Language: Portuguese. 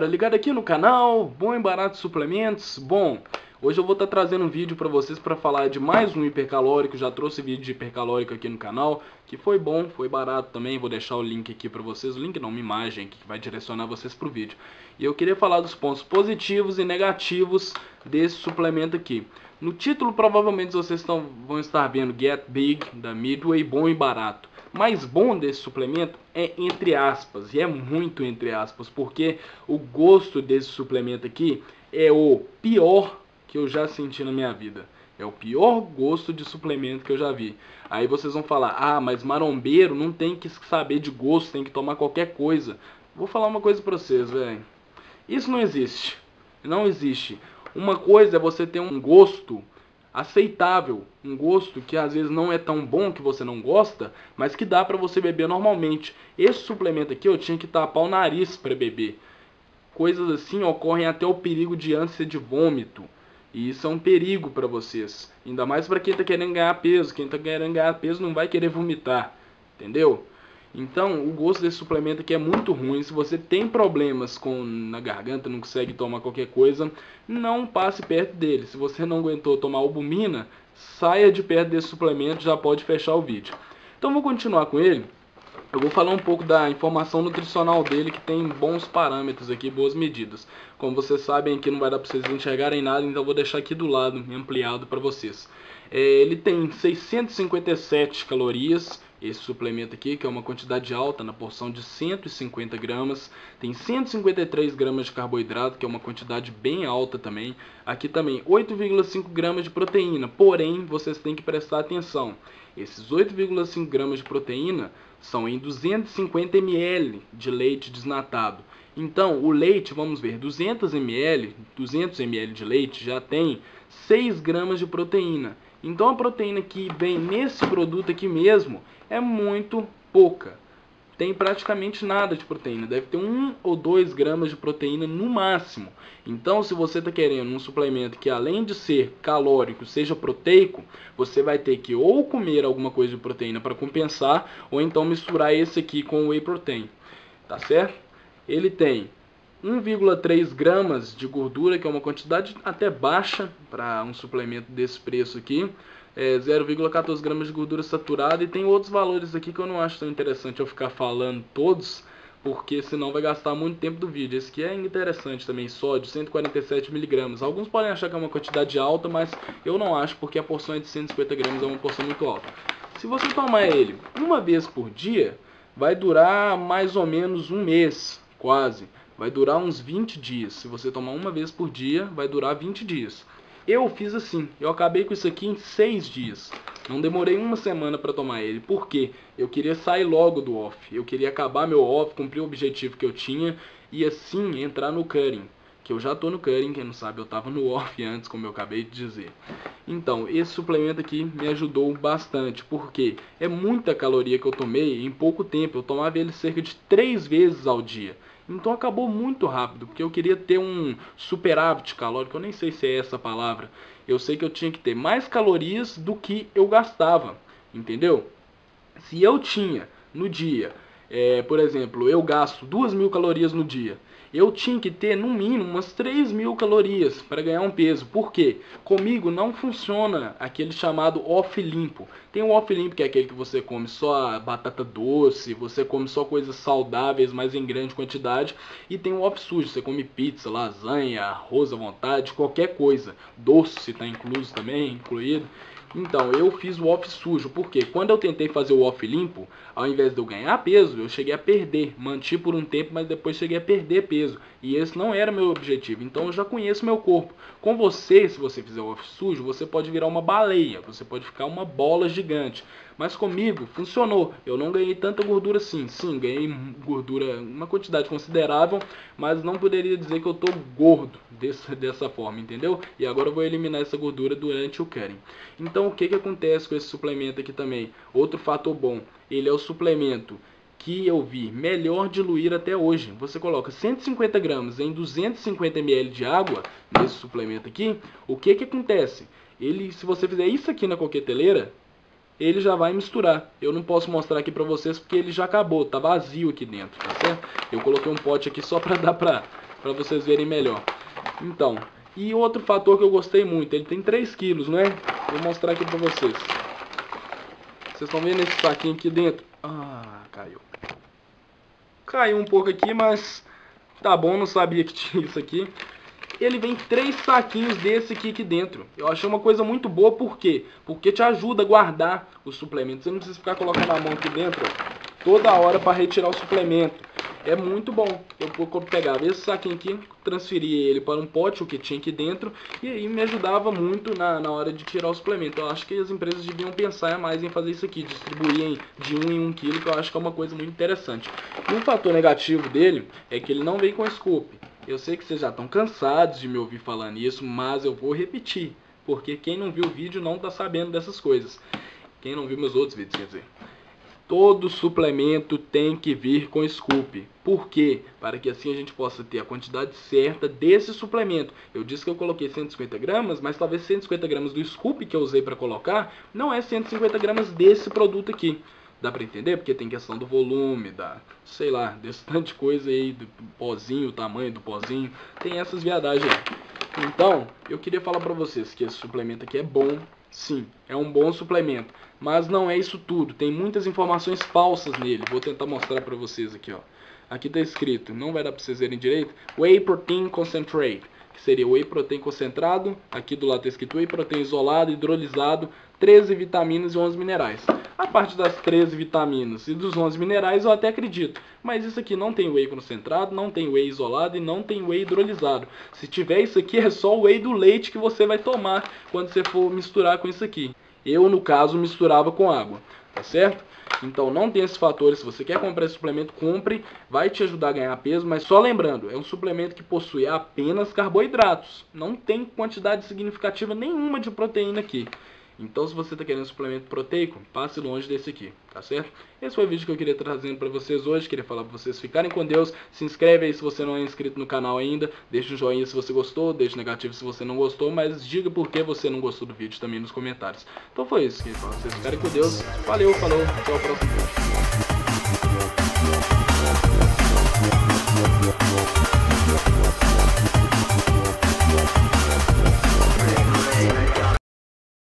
galera, ligado aqui no canal, bom e barato suplementos. Bom, hoje eu vou estar tá trazendo um vídeo para vocês para falar de mais um hipercalórico. Já trouxe vídeo de hipercalórico aqui no canal, que foi bom, foi barato também. Vou deixar o link aqui para vocês, o link não, uma imagem que vai direcionar vocês para o vídeo. E eu queria falar dos pontos positivos e negativos desse suplemento aqui. No título provavelmente vocês estão, vão estar vendo Get Big da Midway, bom e barato mais bom desse suplemento é entre aspas, e é muito entre aspas, porque o gosto desse suplemento aqui é o pior que eu já senti na minha vida. É o pior gosto de suplemento que eu já vi. Aí vocês vão falar: "Ah, mas marombeiro não tem que saber de gosto, tem que tomar qualquer coisa". Vou falar uma coisa para vocês, velho. Isso não existe. Não existe. Uma coisa é você ter um gosto aceitável, um gosto que às vezes não é tão bom que você não gosta, mas que dá para você beber normalmente. Esse suplemento aqui eu tinha que tapar o nariz para beber. Coisas assim ocorrem até o perigo de ânsia de vômito. E isso é um perigo para vocês. Ainda mais para quem está querendo ganhar peso. Quem está querendo ganhar peso não vai querer vomitar. Entendeu? Então, o gosto desse suplemento aqui é muito ruim. Se você tem problemas com na garganta, não consegue tomar qualquer coisa, não passe perto dele. Se você não aguentou tomar albumina, saia de perto desse suplemento, já pode fechar o vídeo. Então, vou continuar com ele. Eu vou falar um pouco da informação nutricional dele, que tem bons parâmetros aqui, boas medidas. Como vocês sabem, aqui não vai dar para vocês enxergarem nada, então vou deixar aqui do lado, ampliado para vocês. É, ele tem 657 calorias, esse suplemento aqui, que é uma quantidade alta na porção de 150 gramas. Tem 153 gramas de carboidrato, que é uma quantidade bem alta também. Aqui também 8,5 gramas de proteína, porém vocês têm que prestar atenção. Esses 8,5 gramas de proteína são em 250 ml de leite desnatado. Então, o leite, vamos ver, 200 ml, 200 ml de leite já tem 6 gramas de proteína. Então, a proteína que vem nesse produto aqui mesmo é muito pouca. Tem praticamente nada de proteína, deve ter 1 ou 2 gramas de proteína no máximo. Então, se você está querendo um suplemento que além de ser calórico, seja proteico, você vai ter que ou comer alguma coisa de proteína para compensar, ou então misturar esse aqui com whey protein. Tá certo? Ele tem 1,3 gramas de gordura, que é uma quantidade até baixa para um suplemento desse preço aqui é, 0,14 gramas de gordura saturada e tem outros valores aqui que eu não acho tão interessante eu ficar falando todos, porque senão vai gastar muito tempo do vídeo. Esse aqui é interessante também, sódio, 147 miligramas. Alguns podem achar que é uma quantidade alta, mas eu não acho, porque a porção é de 150 gramas, é uma porção muito alta. Se você tomar ele uma vez por dia, vai durar mais ou menos um mês, quase. Vai durar uns 20 dias. Se você tomar uma vez por dia, vai durar 20 dias. Eu fiz assim, eu acabei com isso aqui em seis dias. Não demorei uma semana para tomar ele, porque eu queria sair logo do off. Eu queria acabar meu off, cumprir o objetivo que eu tinha e assim entrar no cutting. Que eu já tô no cutting, quem não sabe, eu tava no off antes, como eu acabei de dizer. Então, esse suplemento aqui me ajudou bastante, porque é muita caloria que eu tomei em pouco tempo. Eu tomava ele cerca de três vezes ao dia. Então acabou muito rápido, porque eu queria ter um superávit calórico, eu nem sei se é essa palavra. Eu sei que eu tinha que ter mais calorias do que eu gastava, entendeu? Se eu tinha no dia, é, por exemplo, eu gasto duas mil calorias no dia eu tinha que ter no mínimo umas 3 mil calorias para ganhar um peso. Por quê? Comigo não funciona aquele chamado off limpo. Tem o off limpo que é aquele que você come só batata doce, você come só coisas saudáveis, mas em grande quantidade. E tem o off sujo, você come pizza, lasanha, arroz à vontade, qualquer coisa. Doce está incluso também, incluído. Então, eu fiz o off sujo, porque quando eu tentei fazer o off limpo, ao invés de eu ganhar peso, eu cheguei a perder. Manti por um tempo, mas depois cheguei a perder peso. E esse não era meu objetivo. Então eu já conheço meu corpo. Com você, se você fizer o off sujo, você pode virar uma baleia, você pode ficar uma bola gigante. Mas comigo funcionou. Eu não ganhei tanta gordura assim. Sim, ganhei gordura, uma quantidade considerável, mas não poderia dizer que eu tô gordo dessa, dessa forma, entendeu? E agora eu vou eliminar essa gordura durante o cutting. Então o que, que acontece com esse suplemento aqui também? Outro fator bom, ele é o suplemento que eu vi melhor diluir até hoje. Você coloca 150 gramas em 250 ml de água nesse suplemento aqui. O que que acontece? Ele, se você fizer isso aqui na coqueteleira, ele já vai misturar. Eu não posso mostrar aqui pra vocês porque ele já acabou, tá vazio aqui dentro, tá certo? Eu coloquei um pote aqui só pra dar pra para vocês verem melhor. Então, e outro fator que eu gostei muito, ele tem 3 quilos, né? Vou mostrar aqui para vocês. Vocês estão vendo esse saquinho aqui dentro? Ah, caiu. Caiu um pouco aqui, mas tá bom, não sabia que tinha isso aqui. Ele vem três saquinhos desse aqui, aqui dentro. Eu achei uma coisa muito boa, por quê? Porque te ajuda a guardar os suplementos. Você não precisa ficar colocando a mão aqui dentro, ó, toda hora para retirar o suplemento é muito bom. Eu pegava esse saquinho aqui, transferia ele para um pote, o que tinha aqui dentro, e aí me ajudava muito na, na hora de tirar o suplemento. Eu acho que as empresas deviam pensar mais em fazer isso aqui, distribuir de 1 em 1 quilo, que eu acho que é uma coisa muito interessante. E um fator negativo dele é que ele não vem com scoop. Eu sei que vocês já estão cansados de me ouvir falando isso, mas eu vou repetir, porque quem não viu o vídeo não está sabendo dessas coisas. Quem não viu meus outros vídeos, quer dizer. Todo suplemento tem que vir com scoop. Por quê? Para que assim a gente possa ter a quantidade certa desse suplemento. Eu disse que eu coloquei 150 gramas, mas talvez 150 gramas do scoop que eu usei para colocar não é 150 gramas desse produto aqui. Dá para entender? Porque tem questão do volume, da, sei lá, desse tanto de coisa aí, do pozinho, o tamanho do pozinho. Tem essas viadagens aí. Então, eu queria falar para vocês que esse suplemento aqui é bom, Sim, é um bom suplemento, mas não é isso tudo. Tem muitas informações falsas nele. Vou tentar mostrar para vocês aqui, ó. Aqui está escrito, não vai dar para vocês verem direito, Whey Protein Concentrate, que seria Whey Protein concentrado. Aqui do lado está escrito Whey Protein isolado, hidrolisado, 13 vitaminas e 11 minerais. A parte das 13 vitaminas e dos 11 minerais eu até acredito. Mas isso aqui não tem whey concentrado, não tem whey isolado e não tem whey hidrolisado. Se tiver isso aqui é só o whey do leite que você vai tomar quando você for misturar com isso aqui. Eu, no caso, misturava com água, tá certo? Então não tem esses fatores, se você quer comprar esse suplemento, compre, vai te ajudar a ganhar peso, mas só lembrando, é um suplemento que possui apenas carboidratos, não tem quantidade significativa nenhuma de proteína aqui. Então, se você está querendo suplemento proteico, passe longe desse aqui, tá certo? Esse foi o vídeo que eu queria trazendo para vocês hoje. Queria falar para vocês ficarem com Deus. Se inscreve aí se você não é inscrito no canal ainda. Deixa um joinha se você gostou, deixa negativo se você não gostou, mas diga por que você não gostou do vídeo também nos comentários. Então foi isso, queria falar vocês ficarem com Deus. Valeu, falou, até o próximo vídeo.